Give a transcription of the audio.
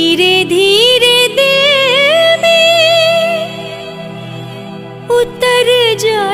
धीरे धीरे दिल में उतर जा।